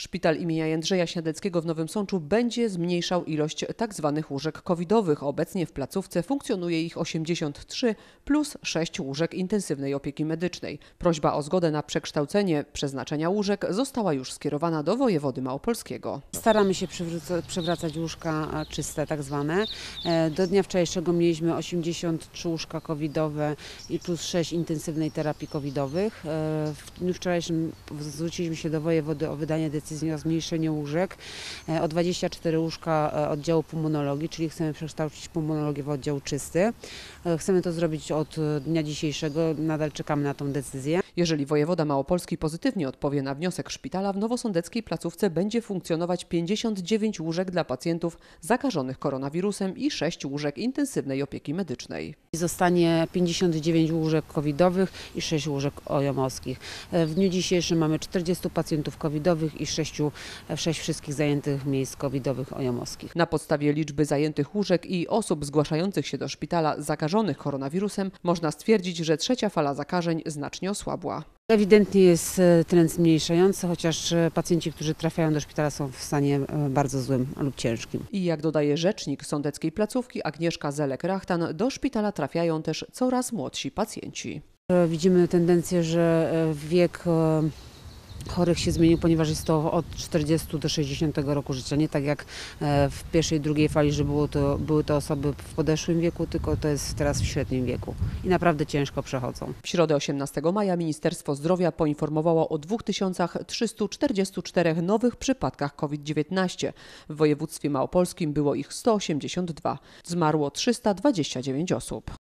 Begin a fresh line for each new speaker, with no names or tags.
Szpital imienia Jędrzeja Śniadeckiego w Nowym Sączu będzie zmniejszał ilość tzw. łóżek covidowych. Obecnie w placówce funkcjonuje ich 83 plus 6 łóżek intensywnej opieki medycznej. Prośba o zgodę na przekształcenie przeznaczenia łóżek została już skierowana do wojewody małopolskiego.
Staramy się przywracać łóżka czyste, tak zwane. E, Do dnia wczorajszego mieliśmy 83 łóżka covidowe i plus 6 intensywnej terapii covidowych. E, W dniu wczorajszym zwróciliśmy się do wojewody o wydanie decyzji o zmniejszeniu łóżek e, o 24 łóżka e, oddziału pulmonologii, czyli chcemy przekształcić pulmonologię w oddział czysty. E, Chcemy to zrobić od dnia dzisiejszego, nadal czekamy na tą decyzję.
Jeżeli wojewoda małopolski pozytywnie odpowie na wniosek szpitala, w nowosądeckiej placówce będzie funkcjonować 59 łóżek dla pacjentów zakażonych koronawirusem i 6 łóżek intensywnej opieki medycznej.
Zostanie 59 łóżek covidowych i 6 łóżek ojomowskich. W dniu dzisiejszym mamy 40 pacjentów covidowych i 6, 6 wszystkich zajętych miejsc covidowych ojomowskich.
Na podstawie liczby zajętych łóżek i osób zgłaszających się do szpitala zakażonych koronawirusem można stwierdzić, że trzecia fala zakażeń znacznie osłabła.
Ewidentnie jest e, trend zmniejszający, chociaż e, pacjenci, którzy trafiają do szpitala są w stanie e, bardzo złym lub ciężkim.
I jak dodaje rzecznik sądeckiej placówki Agnieszka Zelek-Rachtan, do szpitala trafiają też coraz młodsi pacjenci.
Widzimy tendencję, że wiek chorych się zmienił, ponieważ jest to od 40 do 60 roku życia. Nie tak jak e, w pierwszej drugiej fali, że było to, były to osoby w podeszłym wieku, tylko to jest teraz w średnim wieku. I naprawdę ciężko przechodzą.
W środę 18 maja Ministerstwo Zdrowia poinformowało o 2344 nowych przypadkach COVID-19. W województwie małopolskim było ich 182. Zmarło 329 osób.